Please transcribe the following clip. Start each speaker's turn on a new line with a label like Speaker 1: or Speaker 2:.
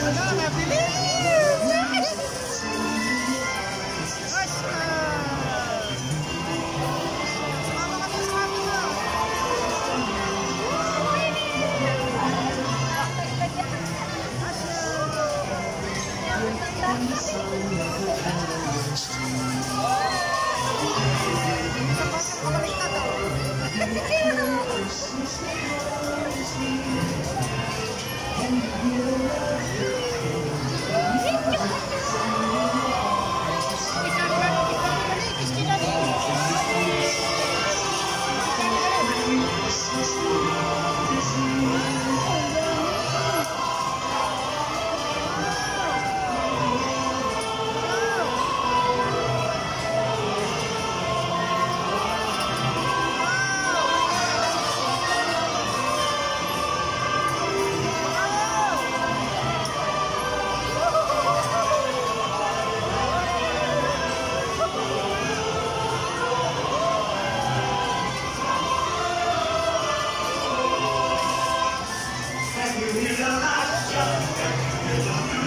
Speaker 1: Madonna, believe! You're a lot younger.